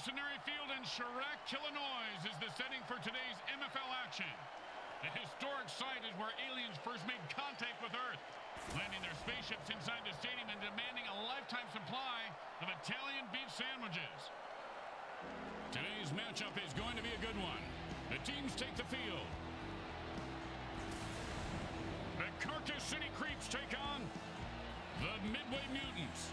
Mercenary Field in Chirac, Illinois is the setting for today's MFL action. The historic site is where aliens first made contact with Earth, landing their spaceships inside the stadium and demanding a lifetime supply of Italian beef sandwiches. Today's matchup is going to be a good one. The teams take the field. The Karcass City Creeps take on the Midway Mutants.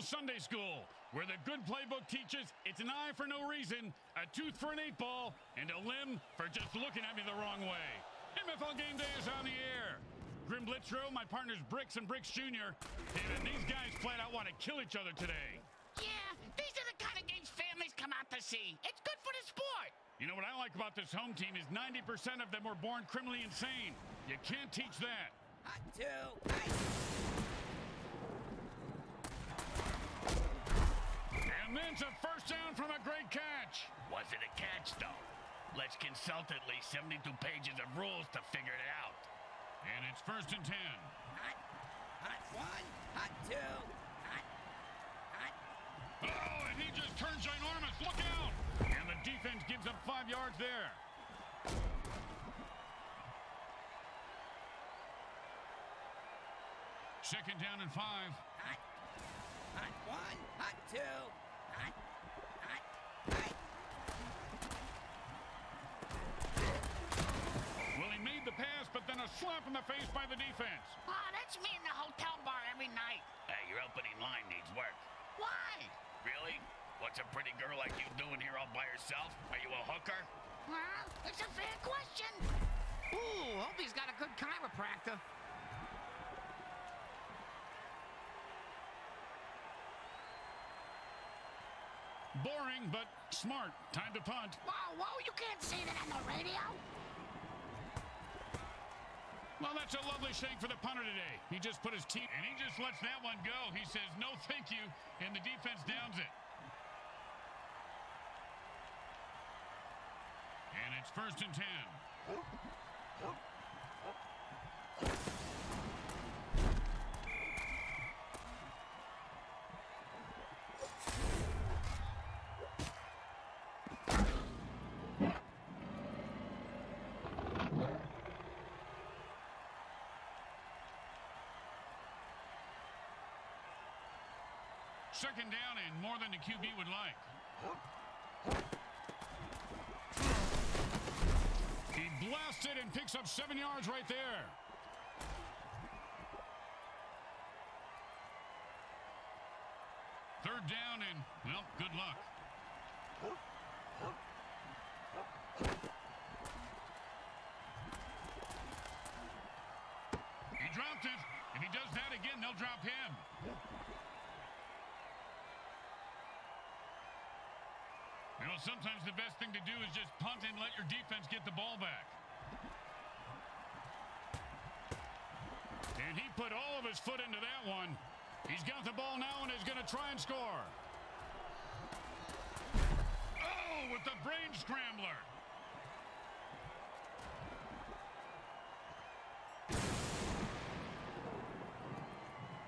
Sunday School, where the good playbook teaches it's an eye for no reason, a tooth for an eight ball, and a limb for just looking at me the wrong way. MFL Game Day is on the air. Grim Blitzrow, my partner's Bricks and Bricks Jr., and these guys flat out want to kill each other today. Yeah, these are the kind of games families come out to see. It's good for the sport. You know what I like about this home team is 90% of them were born criminally insane. You can't teach that. Hot two, ice. And then a first down from a great catch. Was it a catch, though? Let's consult at least 72 pages of rules to figure it out. And it's first and 10. Hot, hot one, hot two, hot, hot. Oh, and he just turns ginormous. Look out! And the defense gives up five yards there. Second down and five. Hot, hot one, hot two. Well, he made the pass, but then a slap in the face by the defense. Oh, that's me in the hotel bar every night. Hey, your opening line needs work. Why? Really? What's a pretty girl like you doing here all by herself? Are you a hooker? Well, it's a fair question. Ooh, hope he's got a good chiropractor. Boring, but smart. Time to punt. Whoa, whoa, you can't say that on the radio. Well, that's a lovely shake for the punter today. He just put his team, and he just lets that one go. He says, no thank you, and the defense downs it. And it's first and ten. Second down and more than the QB would like. He blasted and picks up seven yards right there. Third down and, well, good luck. He dropped it. If he does that again, they'll drop him. You know, sometimes the best thing to do is just punt and let your defense get the ball back. And he put all of his foot into that one. He's got the ball now and is going to try and score. Oh, with the brain scrambler.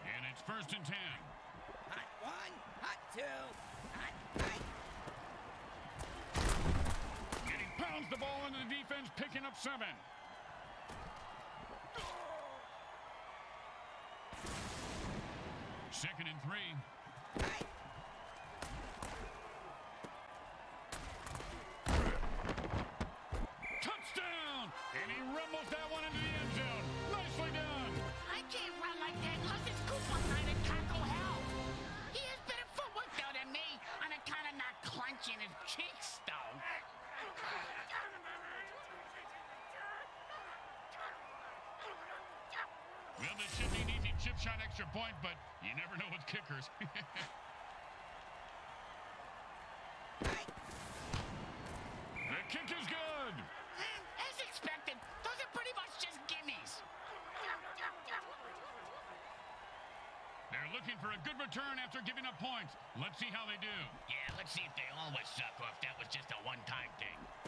And it's first and ten. Hot one, hot two, hot, hot. And he pounds the ball into the defense, picking up seven. Second and three. chip shot extra point, but you never know with kickers. the kick is good. Mm, as expected, those are pretty much just gimmies. They're looking for a good return after giving up points. Let's see how they do. Yeah, let's see if they always suck or if that was just a one-time thing.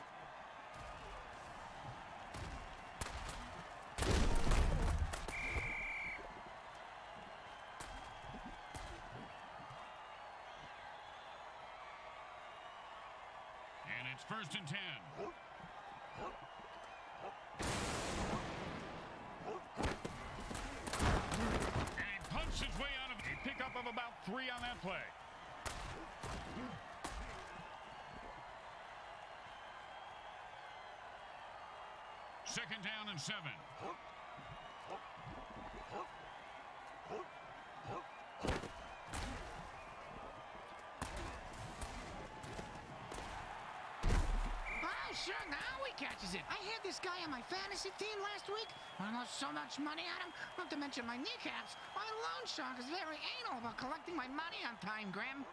And seven. Oh, sure, now he catches it. I had this guy on my fantasy team last week. I lost so much money on him, not to mention my kneecaps. My loan shark is very anal about collecting my money on time, Grim.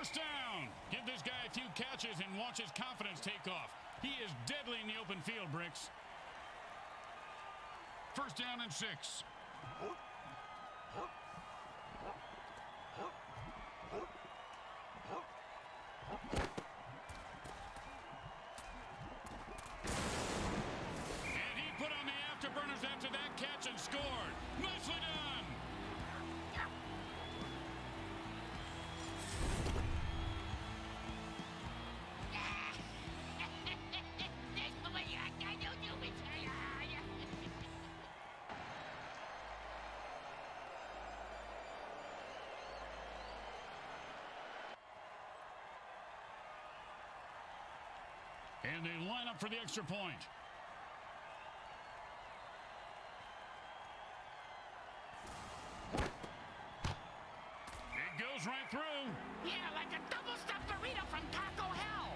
First down. Give this guy a few catches and watch his confidence take off. He is deadly in the open field, Bricks. First down and six. And he put on the afterburners after that catch and scored. And they line up for the extra point. It goes right through. Yeah, like a double stuffed burrito from Taco Hell.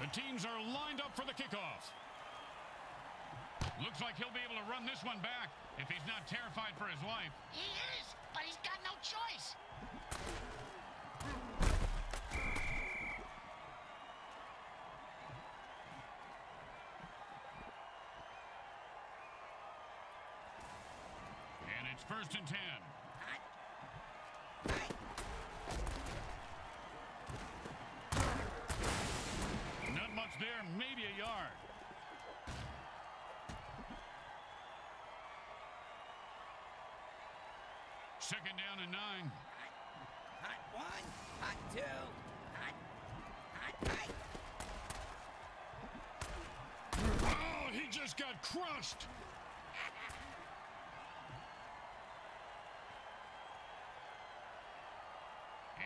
The teams are lined up for the kickoff. Looks like he'll be able to run this one back if he's not terrified for his life. He is, but he's got no choice. And it's first and ten. Hot. Not much there, maybe a yard. Second down and nine. Hot one. Hot two. Hot. Hot right. Oh, he just got crushed.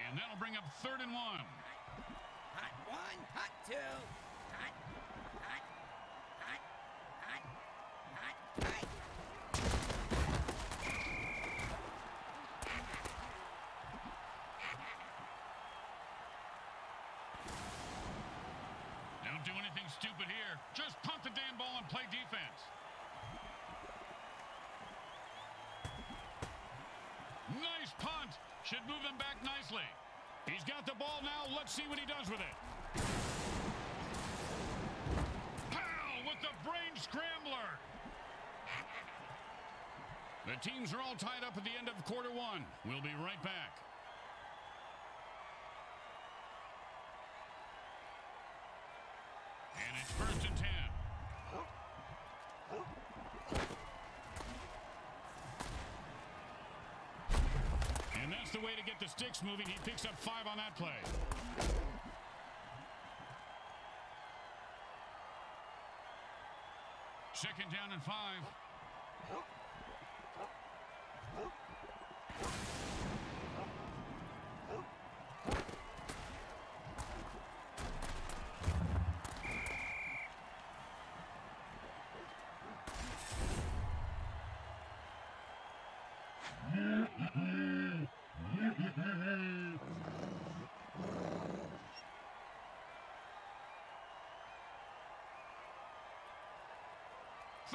And that'll bring up third and one. Hot one. Hot two. Hot. Hot. Hot. Hot. Hot right. Don't do anything stupid here. Just punt the damn ball and play defense. Nice punt. Should move them back nicely. He's got the ball now. Let's see what he does with it. Pow! With the brain scrambler. The teams are all tied up at the end of quarter one. We'll be right back. And it's first and ten. And that's the way to get the sticks moving. He picks up five on that play. Second down and five.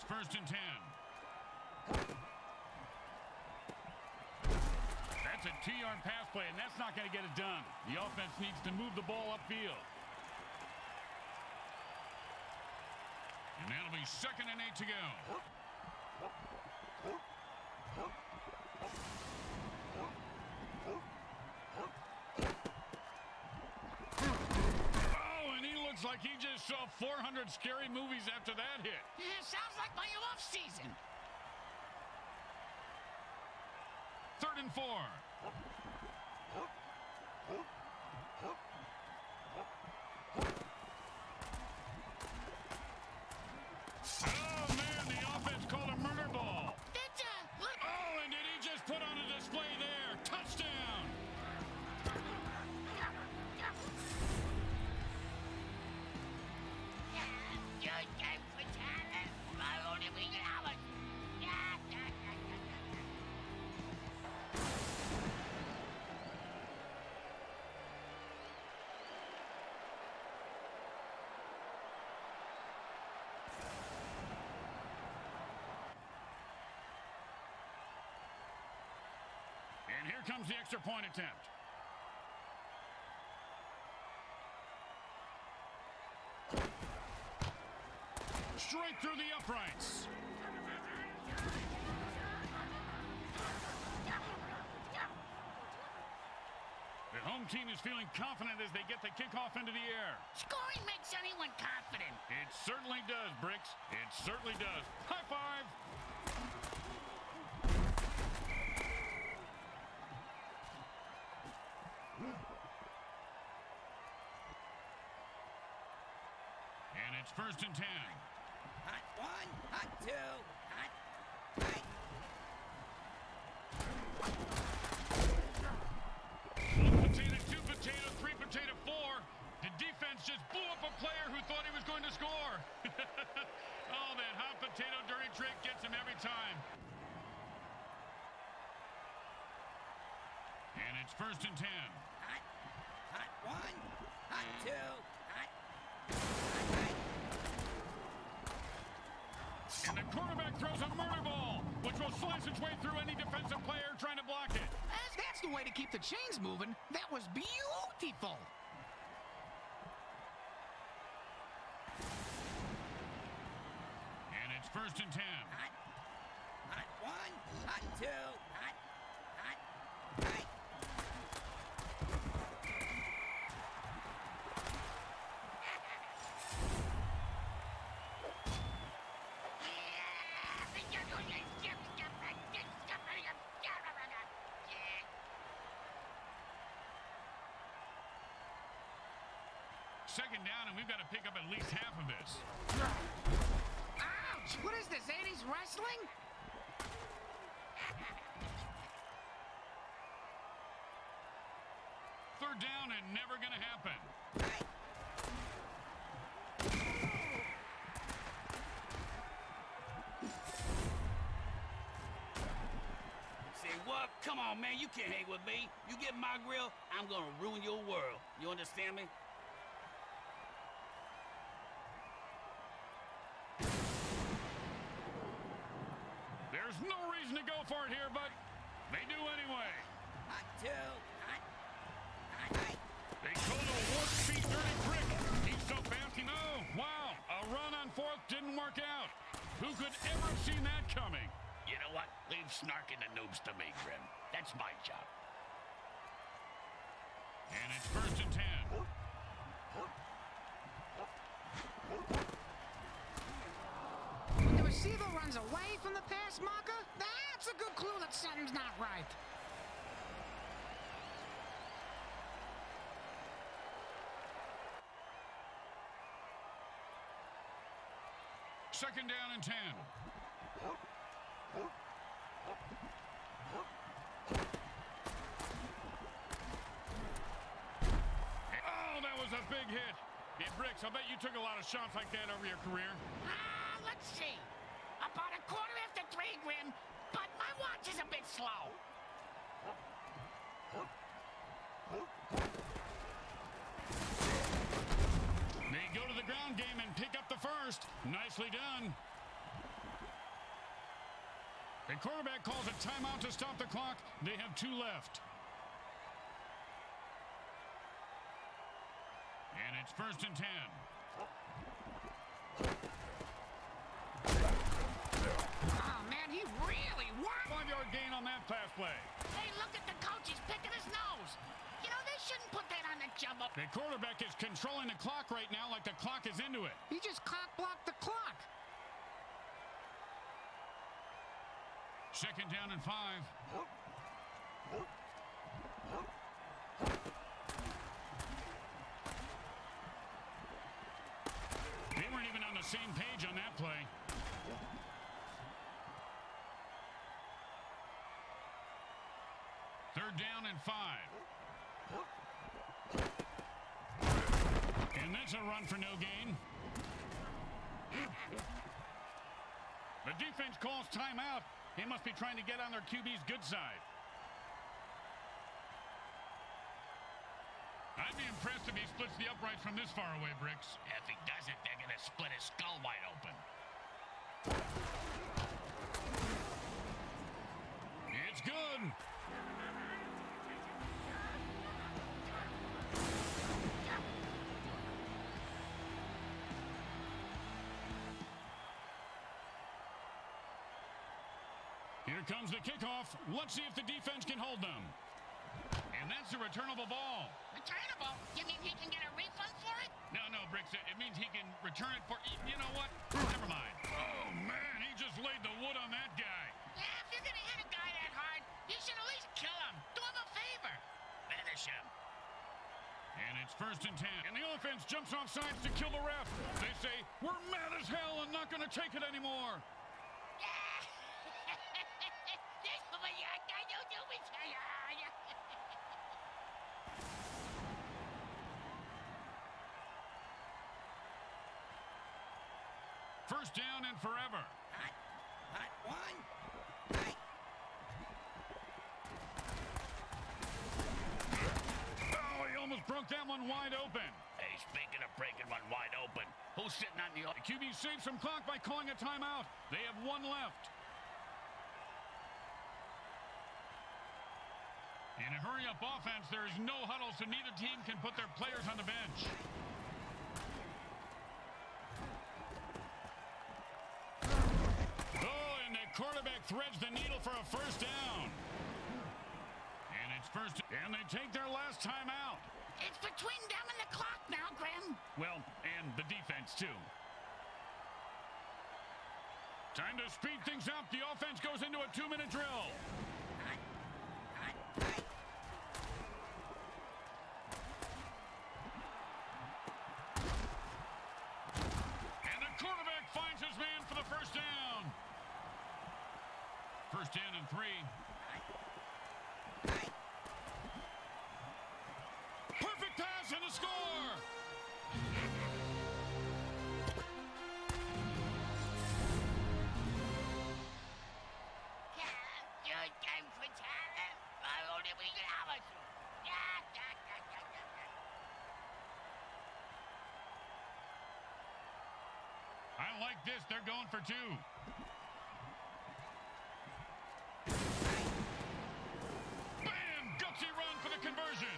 it's first and ten. That's a two-yard pass play, and that's not going to get it done. The offense needs to move the ball upfield. And that'll be second and eight to go. Oh, looks like he just saw 400 scary movies after that hit. Yeah, sounds like my off season. Third and four. Here comes the extra point attempt. Straight through the uprights. The home team is feeling confident as they get the kickoff into the air. Scoring makes anyone confident. It certainly does, Bricks. It certainly does. High five. And it's first and ten. Hot one, hot two, hot, hot. One potato, two potato, three potato, four. The defense just blew up a player who thought he was going to score. oh, that hot potato dirty trick gets him every time. And it's first and ten. Hot, hot one, hot two, hot, hot, hot. And the quarterback throws a murder ball, which will slice its way through any defensive player trying to block it. That's, that's the way to keep the chains moving. That was beautiful. And it's first and ten. Hot, hot one, hot two, hot, hot, hot. Second down, and we've got to pick up at least half of this. Ouch! What is this, 80s wrestling? Third down and never going to happen. Say what? Come on, man. You can't hang with me. You get my grill, I'm gonna ruin your world. You understand me? There's no reason to go for it here, but they do anyway. Hot two, hot, hot, hot. They call it a warp speed dirty trick. He's so fast, you know. Wow, a run on fourth didn't work out. Who could ever have seen that coming? You know what? Leave snarking the noobs to me, Grim. That's my job. And it's first and ten. When the receiver runs away from the pass marker, that's a good clue that something's not right. Second down and 10. Oh, that was a big hit. Hey, Bricks, I bet you took a lot of shots like that over your career. Ah, uh, let's see. About a quarter after three, Grim, but my watch is a bit slow. Ground game and pick up the first. Nicely done. The quarterback calls a timeout to stop the clock. They have two left. And it's first and ten. Oh, man, he really won. Five-yard gain on that pass play. Shouldn't put that on the jump up. The quarterback is controlling the clock right now like the clock is into it. He just cock blocked the clock. Second down and five. They weren't even on the same page on that play. Third down and five. And a run for no gain. The defense calls timeout. They must be trying to get on their QB's good side. I'd be impressed if he splits the uprights from this far away, Bricks. If he does it, they're going to split his skull wide open. It's good. Here comes the kickoff. Let's see if the defense can hold them. And that's a returnable ball. Returnable? You mean he can get a refund for it? No, no, Bricks. It means he can return it for. You know what? Never mind. Oh, man. He just laid the wood on that guy. Yeah, if you're gonna hit a guy that hard, you should at least kill him. Do him a favor. Finish him. And it's first and ten. And the offense jumps off sides to kill the ref. They say, we're mad as hell and not going to take it anymore. First down and forever. Hot, hot one. Hot. Oh, he almost broke that one wide open. Hey, speaking of breaking one wide open, who's sitting on the... QB saves some clock by calling a timeout. They have one left. In a hurry-up offense, there is no huddle, so neither team can put their players on the bench. Oh, and the quarterback threads the needle for a first down. And it's first, and they take their last timeout. It's between them and the clock now, Grim. Well, and the defense, too. Time to speed things up. The offense goes into a two-minute drill. This. They're going for two. Bam! Gutsy run for the conversion.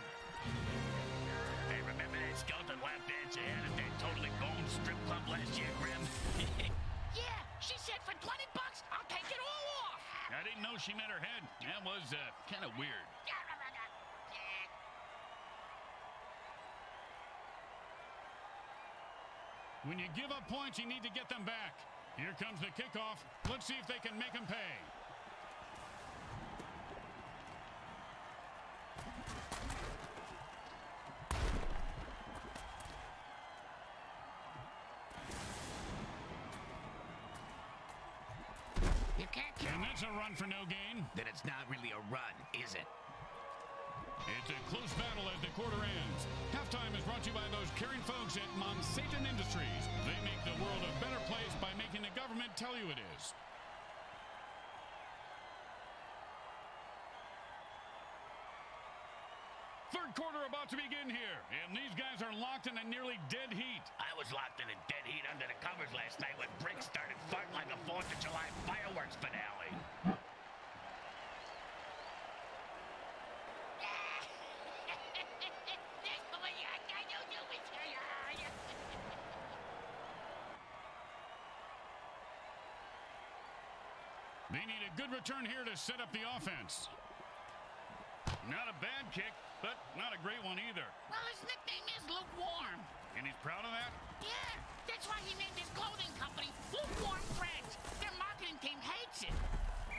Hey, remember that skeleton lap dance you had at that totally boned strip club last year, Grim? Yeah, she said for 20 bucks, I'll take it all off. I didn't know she meant her head. That was uh, kind of weird. When you give up points, you need to get them back. Here comes the kickoff. Let's see if they can make them pay. You can't kill And that's a run for no gain. then it's not really a run, is it? It's a close battle as the quarter ends. Halftime is brought to you by those caring folks at Monsatan Industries. They make the world a better place by making the government tell you it is. Third quarter about to begin here, and these guys are locked in a nearly dead heat. I was locked in a dead heat under the covers last night when Brick started farting like a 4th of July fireworks finale. Return here to set up the offense. Not a bad kick, but not a great one either. Well, his nickname is Lukewarm. And he's proud of that? Yeah, that's why he named his clothing company Lukewarm Friends. Their marketing team hates it.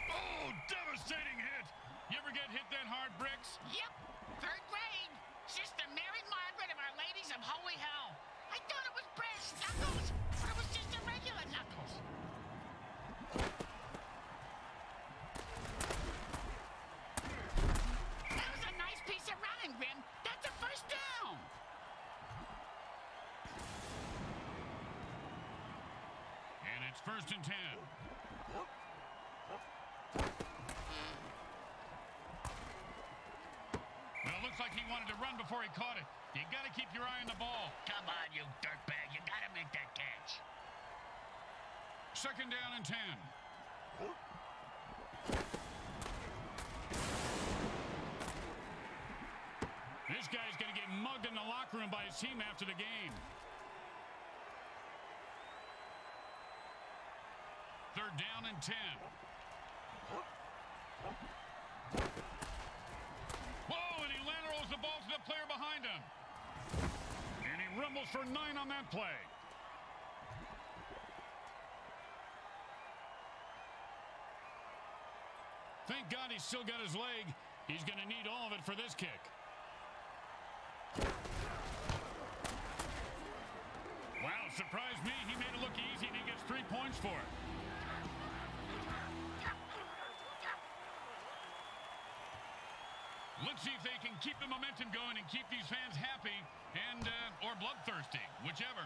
Oh, devastating hit. You ever get hit that hard, Bricks? Yep, third grade. Sister Mary Margaret of Our Ladies of Holy Hell. I thought it was brass knuckles, but it was just a regular knuckles. That was a nice piece of running, Grim. That's a first down. And it's first and ten. Well, it looks like he wanted to run before he caught it. You got to keep your eye on the ball. Come on, you dirtbag. You got to make that catch. Second down and ten. This guy's going to get mugged in the locker room by his team after the game. Third down and 10. Whoa, and he laterals the ball to the player behind him. And he rumbles for nine on that play. Thank God he's still got his leg. He's going to need all of it for this kick. Wow, surprised me. He made it look easy and he gets three points for it. Let's see if they can keep the momentum going and keep these fans happy and uh, or bloodthirsty, whichever.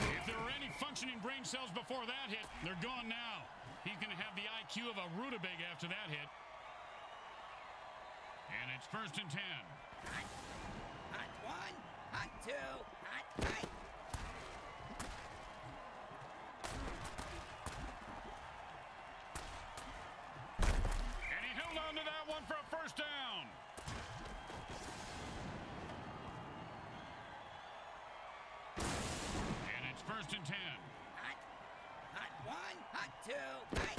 If there were any functioning brain cells before that hit, they're gone now. He's going to have the IQ of a rutabaga after that hit. And it's first and ten. Hot, hot one, hot two, hot three. And he held on to that one for a first down. And it's first and ten. Hot, hot one, hot two, hot.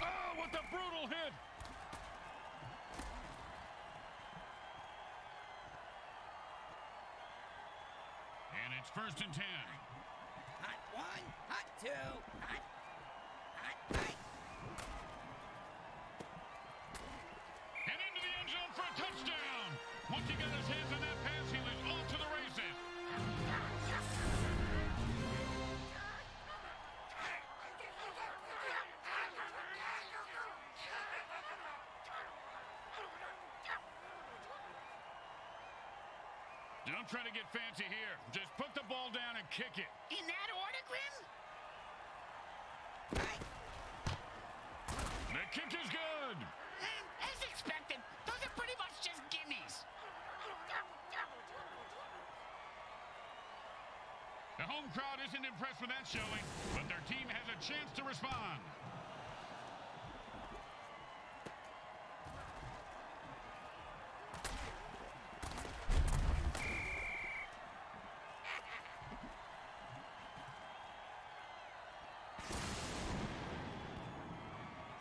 Oh, what a brutal hit. And it's first and ten. Hot one, hot two, hot, Don't try to get fancy here. Just put the ball down and kick it. In that order, Grim? The kick is good. Eh, As expected, those are pretty much just gimmies. The home crowd isn't impressed with that showing, but their team has a chance to respond.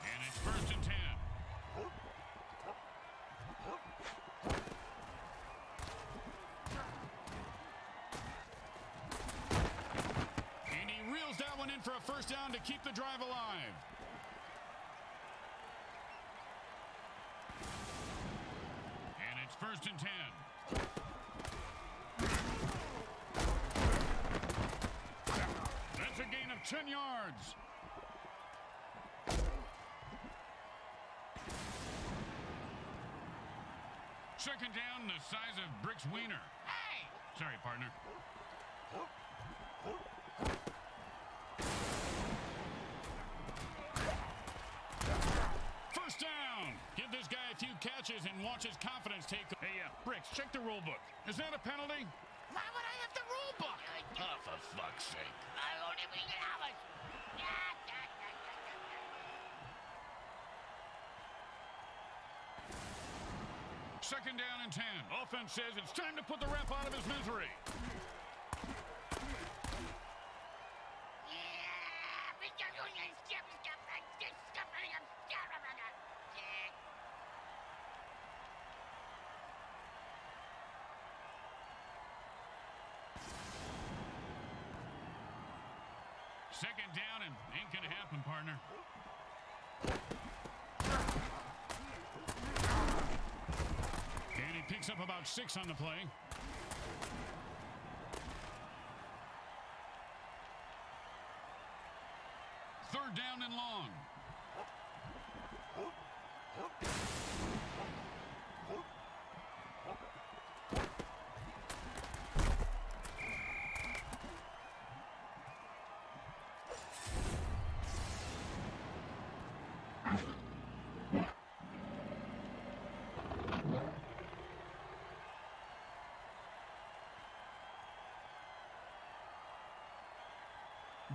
And it's first and ten. And he reels that one in for a first down to keep the drive alive. And it's first and ten. That's a gain of 10 yards. Second down, the size of Brick's wiener. Hey, Sorry, partner. First down. Give this guy a few catches and watches confidence take. Hey, uh, Bricks, check the rule book. Is that a penalty? Why would I have the rule book? Oh, for fuck's sake. Second down and 10. Offense says it's time to put the ref out of his misery. Second down and ain't gonna happen, partner. And he picks up about six on the play. Third down and long.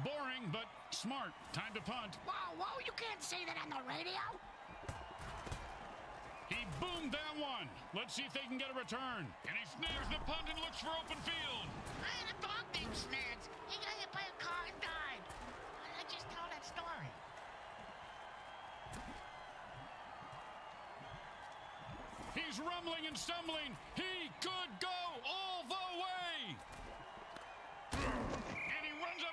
Boring, but smart. Time to punt. Whoa, whoa, you can't say that on the radio. He boomed that one. Let's see if they can get a return. And he snares the punt and looks for open field. I had a dog named Snads. He got hit by a car and died. I just tell that story. He's rumbling and stumbling. He could go all the way. And he runs out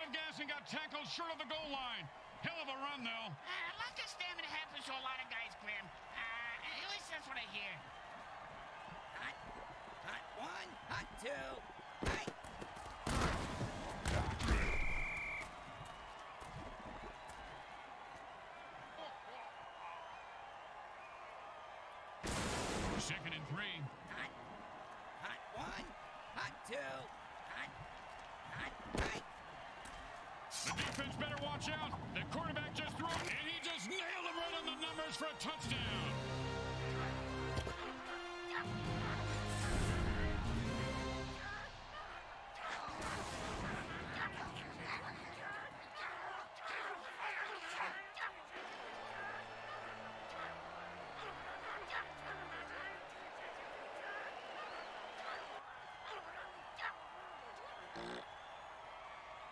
of gas and got tackled short of the goal line. Hell of a run, though. Uh, lack of stamina happens to a lot of guys, Grim. Uh, at least that's what I hear. Hot, hot one, hot two. Hey, Second and three. hot, hot one, hot two. Hot, hot, hey. The defense better watch out. The quarterback just threw it, and he just nailed him numbers for a touchdown.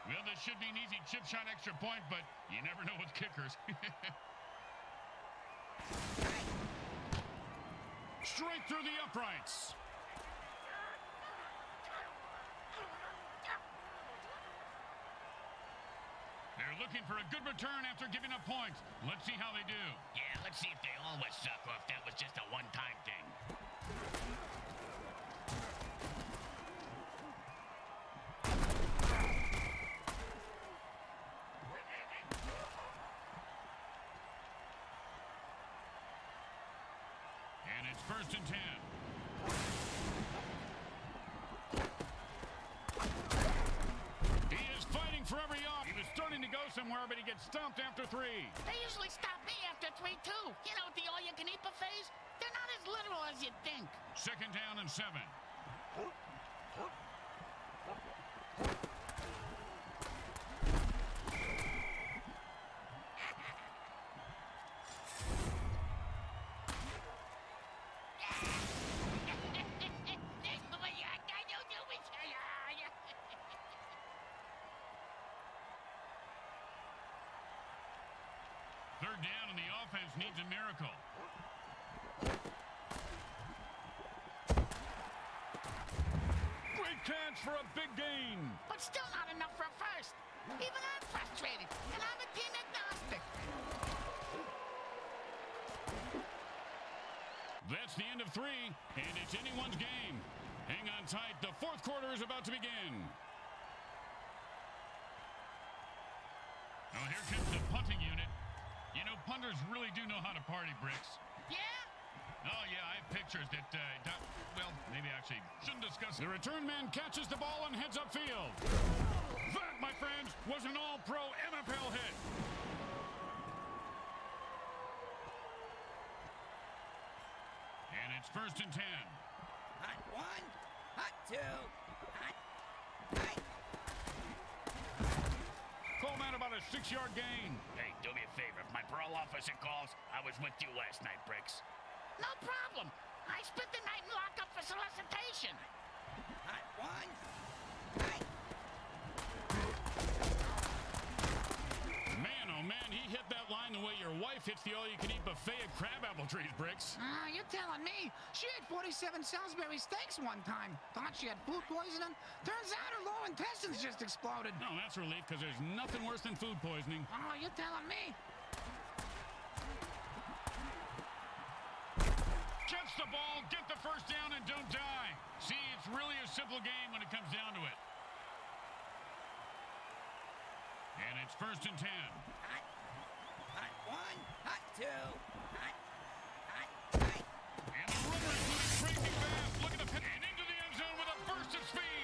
Well, this should be an easy chip shot extra point, but you never know with kickers. Straight through the uprights. They're looking for a good return after giving up points. Let's see how they do. Yeah, let's see if they always suck or if that was just a one-time thing. And it's first and ten. He is fighting for every yard. He was starting to go somewhere, but he gets stumped after They usually stop me after three, too. You know, the all-you-can-eat buffets? They're not as literal as you think. Second down and seven. Third down, and the offense needs a miracle. Great catch for a big gain. But still not enough for a first. Even I'm frustrated, and I'm a team agnostic. That's the end of three, and it's anyone's game. Hang on tight. The fourth quarter is about to begin. Now here comes the punting unit. You know, really do know how to party, Bricks. Yeah? Oh, yeah, I have pictures that, uh, don't- well, maybe actually. Shouldn't discuss it. The return man catches the ball and heads upfield. That, my friends, was an all-pro MFL hit. And it's first and ten. Hot one, hot two, hot, hot. Coleman about a six-yard gain. Hey, do me a favor. If my parole officer calls, I was with you last night, Bricks. No problem. I spent the night in lockup for solicitation. Hot one, hot. Man, oh man, he line the way your wife hits the all-you-can-eat buffet at crabapple trees, Bricks. Ah, you're telling me. She had 47 Salisbury steaks one time. Thought she had food poisoning. Turns out her lower intestines just exploded. No, that's relief, because there's nothing worse than food poisoning. Oh, you're telling me. Catch the ball, get the first down, and don't die. See, it's really a simple game when it comes down to it. And it's first and ten. One, hot two, hot, hot, hot. And the runner is moving crazy fast. Look at pin. And into the end zone with a burst of speed.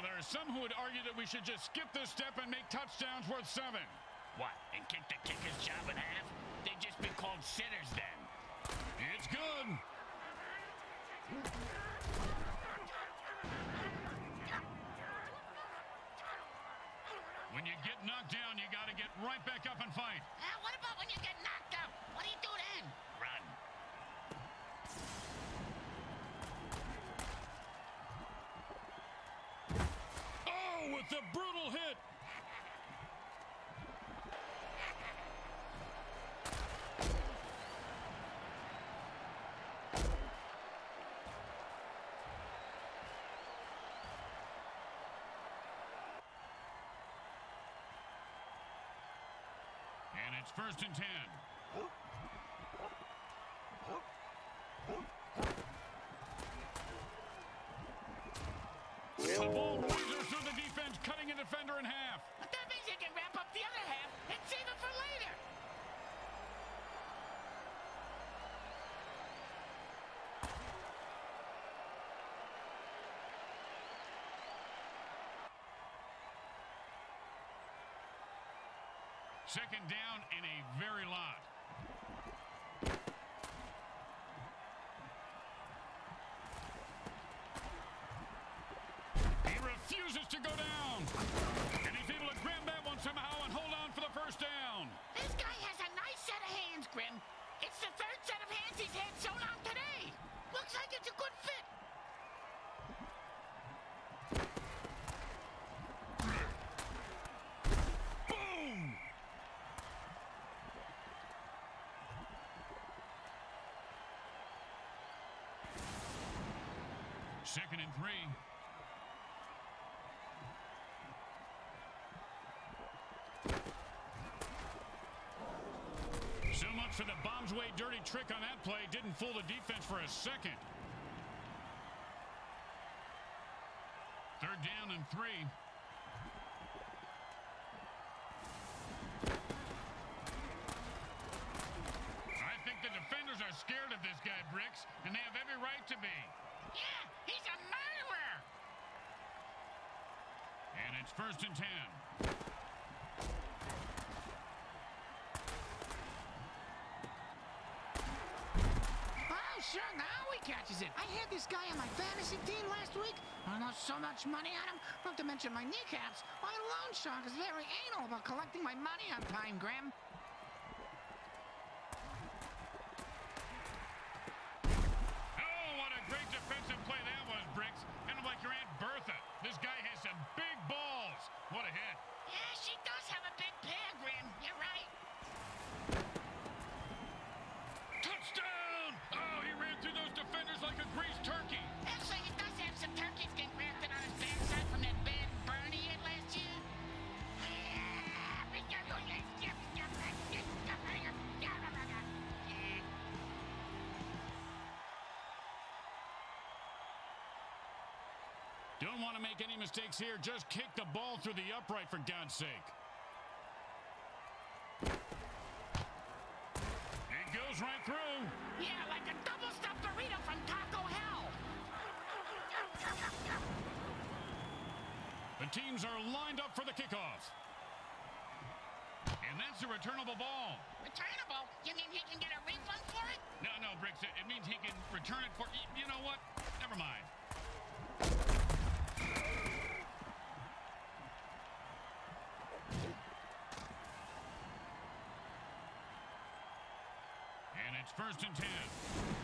Now, there are some who would argue that we should just skip this step and make touchdowns worth seven. What, and kick the kicker's job in half? They'd just be called sitters then. It's good. When you get knocked down, you got to get right back up and fight. Ah, what about when you get knocked out? What do you do then? Run. Oh, with the brutal hit. And it's first and ten. The ball razors through the defense, cutting a defender in half. But that means you can wrap up the other half and save it for later. Second down and a very lot. He refuses to go down. And he's able to grab that one somehow and hold on for the first down. This guy has a nice set of hands, Grim. It's the third set of hands he's had sewn on today. Looks like it's a good fit. Second and three. So much for the bombs way dirty trick on that play. Didn't fool the defense for a second. Third down and three. I think the defenders are scared of this guy, Bricks, and they have every right to be. Yeah, he's a murderer. And it's first and ten. Oh, sure, now he catches it. I had this guy on my fantasy team last week. I lost so much money on him, not to mention my kneecaps. My loan shark is very anal about collecting my money on time, Grim. Don't want to make any mistakes here. Just kick the ball through the upright, for God's sake. It goes right through. Yeah, like a double-stuffed burrito from Taco Hell. The teams are lined up for the kickoff. And that's a returnable ball. Returnable? You mean he can get a refund for it? No, no, Bricks. It it means he can return it for. You know what? Never mind. And it's first and ten.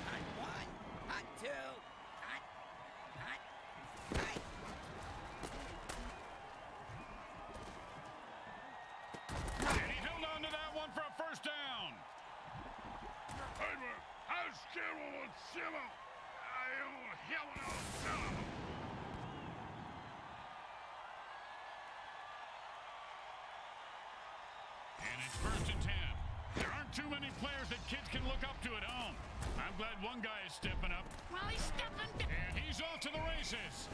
Hot one, hot two, hot, hot, hot. And he held on to that one for a first down. And it's first and ten. Aren't too many players that kids can look up to at home. I'm glad one guy is stepping up, Well, he's stepping down. and he's off to the races.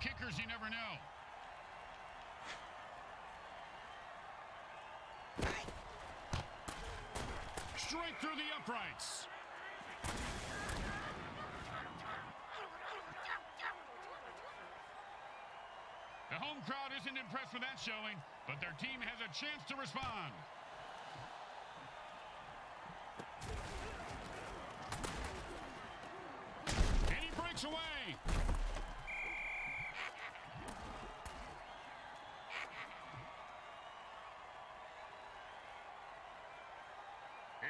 Kickers, you never know. Straight through the uprights. The home crowd isn't impressed with that showing, but their team has a chance to respond. And he breaks away.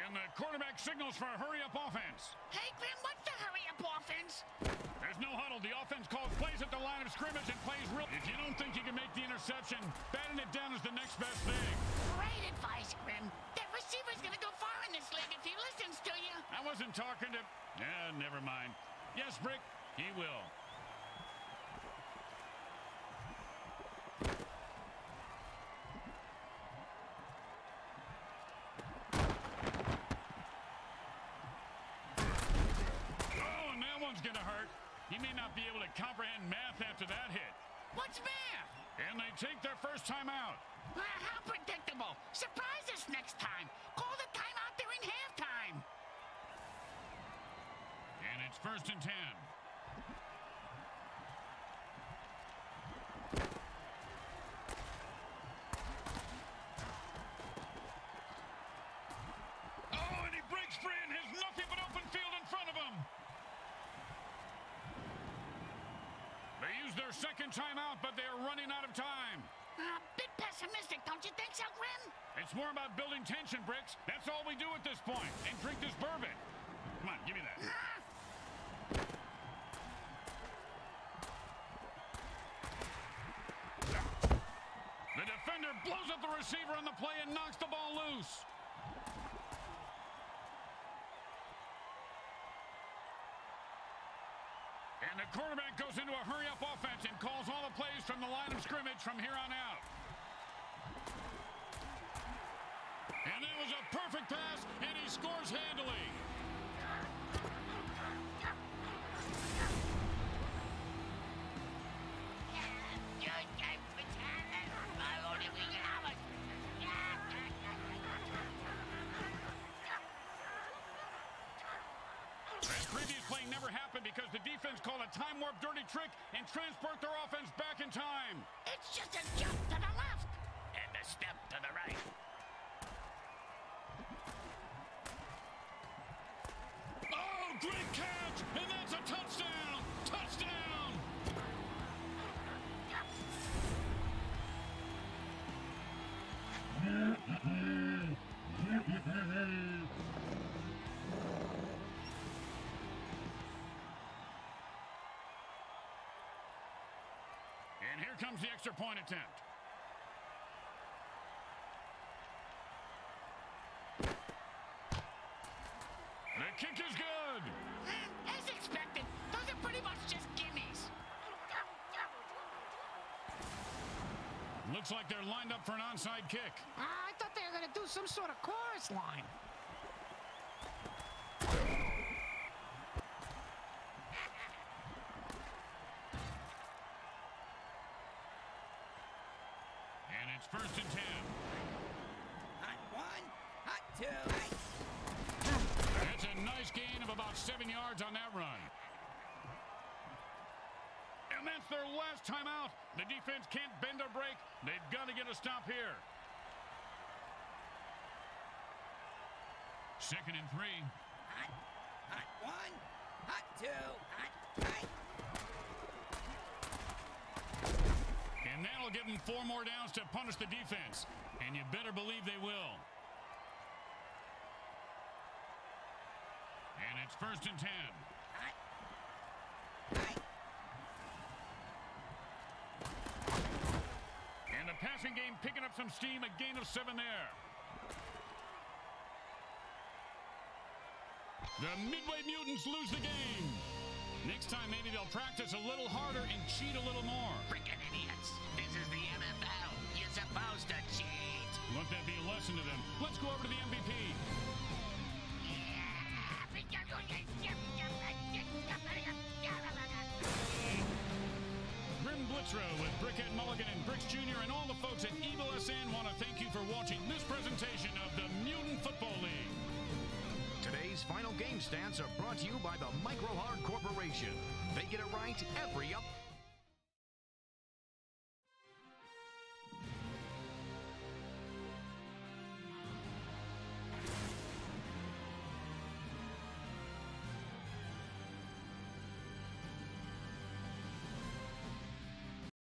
And the quarterback signals for a hurry-up offense. Hey, Grim, what's the hurry-up offense? There's no huddle. The offense calls plays at the line of scrimmage and plays real. If you don't think you can make the interception, batting it down is the next best thing. Great advice, Grim. That receiver's gonna go far in this league if he listens to you. I wasn't talking to... Yeah, never mind. Yes, Brick, he will. Oh, and that one's gonna hurt. He may not be able to comprehend math after that hit. What's math? And they take their first time out. Uh, how predictable. Surprise us next time. Call the timeout during halftime. And it's first and ten. Oh, and he breaks free and has nothing but open field in front of him. They use their second timeout, but they are running out of time. Don't you think so, Grim? It's more about building tension, Bricks. That's all we do at this point. And drink this bourbon. Come on, give me that. The defender blows up the receiver on the play and knocks the ball loose. And the quarterback goes into a hurry-up offense and calls all the plays from the line of scrimmage from here on out. And that was a perfect pass, and he scores handily. Never happened because the defense called a time warp dirty trick and transport their offense back in time. It's just a jump And here comes the extra point attempt. The kick is good. Uh, as expected, those are pretty much just gimmies. Looks like they're lined up for an onside kick. Uh, I thought they were going to do some sort of chorus line. And it's first and ten. Hot one, hot two. That's a nice gain of about seven yards on that run. And that's their last time out. The defense can't bend or break. They've got to get a stop here. Second and three. Hot, hot one, hot two, hot, hot. And that'll give them four more downs to punish the defense. And you better believe they will. And it's first and ten. Hot, hot. And the passing game picking up some steam, a gain of seven there. The Midway Mutants lose the game. Next time, maybe they'll practice a little harder and cheat a little more. Freaking idiots. This is the MFL. You're supposed to cheat. Let that be a lesson to them. Let's go over to the MVP. Grim With Brickhead Mulligan and Bricks Jr. and all the folks at Evil SN want to thank you for watching this presentation of the Mutant Football League. Today's final game stats are brought to you by the Micro Hard Corporation. They get it right every up